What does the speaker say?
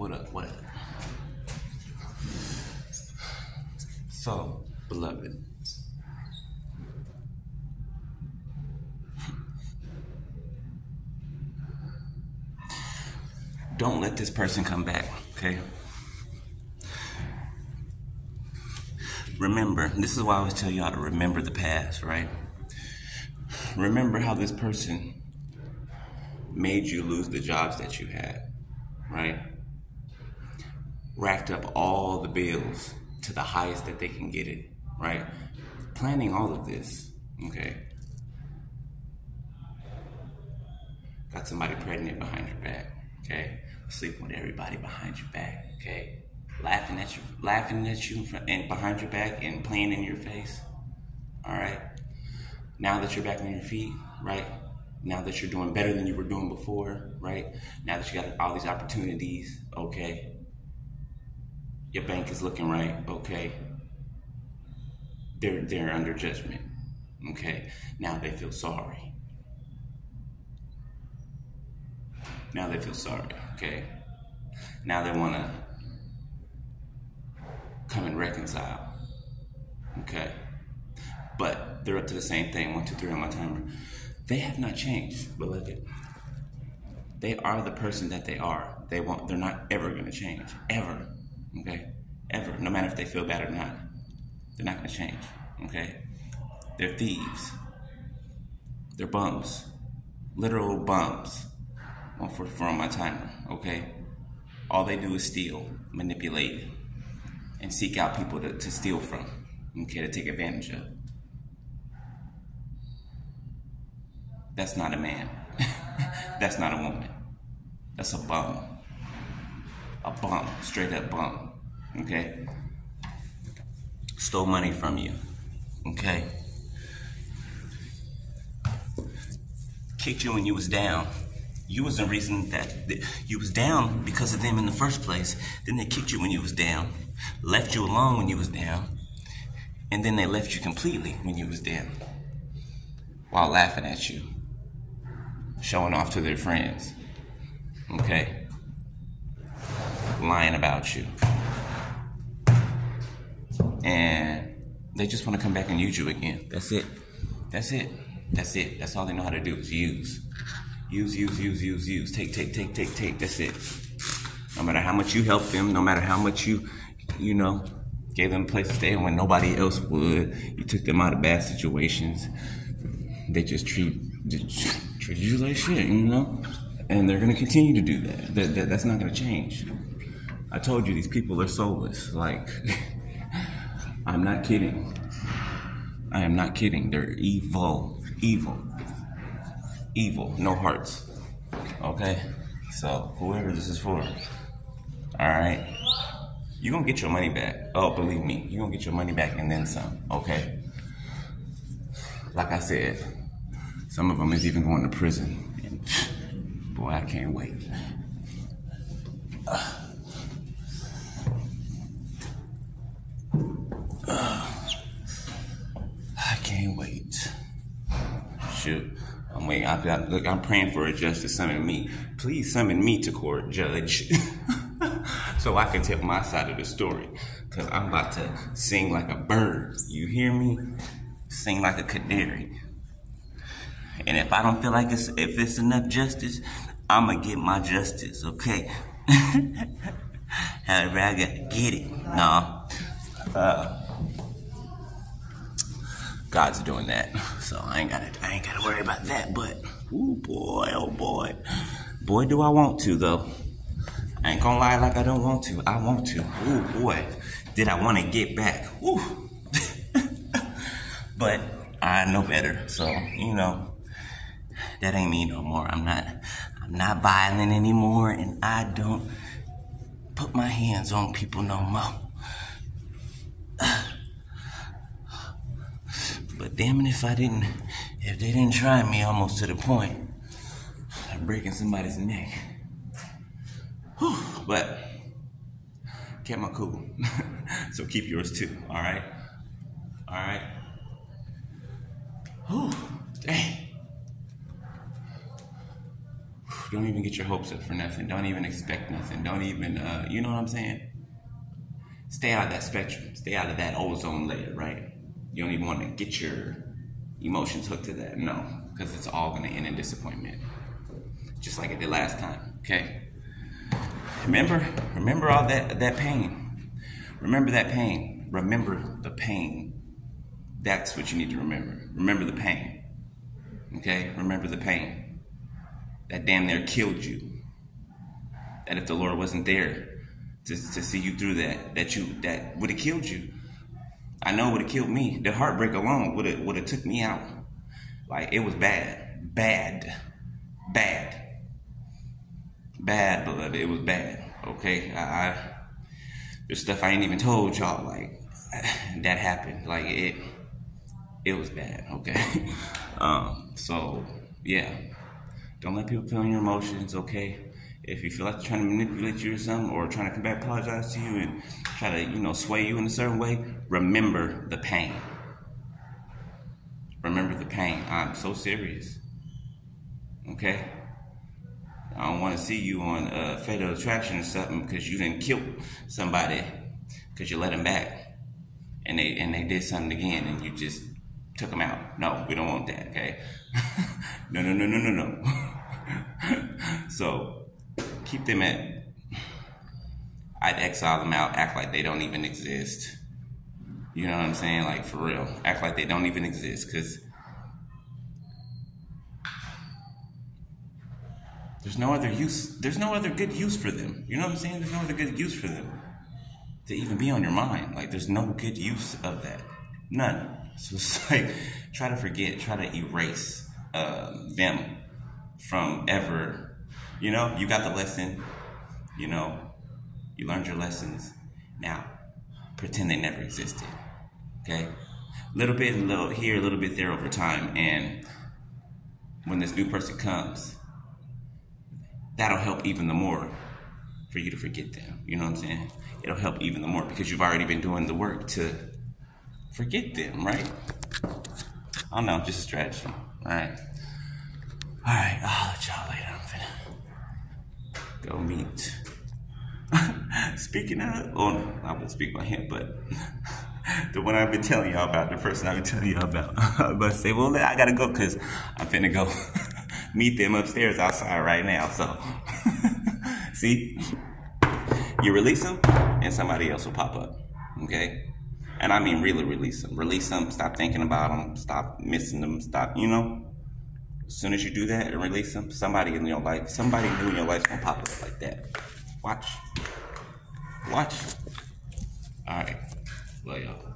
What up? What up? So, beloved. Don't let this person come back, okay? Remember, this is why I always tell y'all to remember the past, right? Remember how this person made you lose the jobs that you had, right? Racked up all the bills to the highest that they can get it, right? Planning all of this, okay? Got somebody pregnant behind your back, okay? Sleeping with everybody behind your back, okay? Laughing at you, laughing at you and behind your back and playing in your face, all right? Now that you're back on your feet, right? Now that you're doing better than you were doing before, right? Now that you got all these opportunities, okay? Your bank is looking right, okay? They're they're under judgment, okay? Now they feel sorry. Now they feel sorry, okay? Now they want to come and reconcile, okay? But they're up to the same thing. One, two, three on my timer. They have not changed, beloved. They are the person that they are. They won't. They're not ever going to change, ever. Okay, ever. No matter if they feel bad or not, they're not to change. Okay, they're thieves. They're bums, literal bums. One for for on my timer. Okay, all they do is steal, manipulate, and seek out people to, to steal from. Okay, to take advantage of. That's not a man. That's not a woman. That's a bum. A bum. Straight up bum. Okay? Stole money from you. Okay? Kicked you when you was down. You was the reason that you was down because of them in the first place. Then they kicked you when you was down. Left you alone when you was down. And then they left you completely when you was down. While laughing at you showing off to their friends. Okay? Lying about you. And they just want to come back and use you again. That's it. That's it. That's it. That's all they know how to do is use. Use, use, use, use, use. Take, take, take, take, take. That's it. No matter how much you help them, no matter how much you, you know, gave them a place to stay when nobody else would. You took them out of bad situations. They just treat, just treat you like shit, you know? And they're gonna continue to do that. that, that that's not gonna change. I told you these people are soulless. Like, I'm not kidding. I am not kidding. They're evil. Evil. Evil. No hearts. Okay? So, whoever this is for, alright? You're gonna get your money back. Oh, believe me, you're gonna get your money back and then some, okay? Like I said, some of them is even going to prison. And boy, I can't wait. I can't wait. Shoot. I'm waiting. I got, look, I'm praying for a judge to summon me. Please summon me to court, judge. so I can tell my side of the story. Cause I'm about to sing like a bird. You hear me? Sing like a canary. And if I don't feel like it's if it's enough justice, I'ma get my justice, okay? However I get get it. No. Uh, God's doing that. So I ain't gotta I ain't gotta worry about that, but ooh boy, oh boy. Boy do I want to though. I ain't gonna lie like I don't want to. I want to. Ooh boy. Did I wanna get back? Ooh. but I know better. So, you know, that ain't me no more. I'm not I'm not violent anymore and I don't put my hands on people no more. But damn it if I didn't if they didn't try me almost to the point of breaking somebody's neck. Whew, but kept my cool. so keep yours too, alright? Alright? Whew, dang. Don't even get your hopes up for nothing. Don't even expect nothing. Don't even, uh, you know what I'm saying? Stay out of that spectrum. Stay out of that ozone layer, right? You don't even want to get your emotions hooked to that. No, because it's all going to end in disappointment. Just like it did last time, okay? Remember, remember all that, that pain. Remember that pain. Remember the pain. That's what you need to remember. Remember the pain. Okay? Remember the pain. That damn near killed you. That if the Lord wasn't there to, to see you through that, that you that would have killed you. I know it would have killed me. The heartbreak alone would have would have took me out. Like it was bad. Bad. Bad. Bad, beloved. It was bad. Okay? I, I there's stuff I ain't even told y'all, like that happened. Like it it was bad, okay? um, so yeah. Don't let people feel your emotions, okay? If you feel like trying to manipulate you or something, or trying to come back apologize to you and try to, you know, sway you in a certain way, remember the pain. Remember the pain. I'm so serious. Okay? I don't want to see you on uh, Fatal Attraction or something because you didn't kill somebody because you let them back and they and they did something again and you just took them out. No, we don't want that. Okay? no, no, no, no, no, no. so keep them at. I'd exile them out. Act like they don't even exist. You know what I'm saying? Like for real. Act like they don't even exist because There's no other use. There's no other good use for them. You know what I'm saying? There's no other good use for them to even be on your mind. Like there's no good use of that. None. So it's like try to forget, try to erase uh, them from ever. You know, you got the lesson. You know, you learned your lessons. Now, pretend they never existed. Okay, A little bit, little here, a little bit there over time, and when this new person comes that'll help even the more for you to forget them. You know what I'm saying? It'll help even the more because you've already been doing the work to forget them, right? I don't know, just a strategy. All right. All right, I'll let y'all later. I'm finna go meet. Speaking of, oh, no, I won't speak about him, but the one I've been telling y'all about, the person I've been telling y'all about. To say, well, I gotta go because I'm finna go meet them upstairs outside right now. So, see, you release them, and somebody else will pop up. Okay, and I mean really release them. Release them. Stop thinking about them. Stop missing them. Stop. You know. As soon as you do that and release them, somebody in your life, somebody new in your life, gonna pop up like that. Watch. Watch. All right. Well, y'all.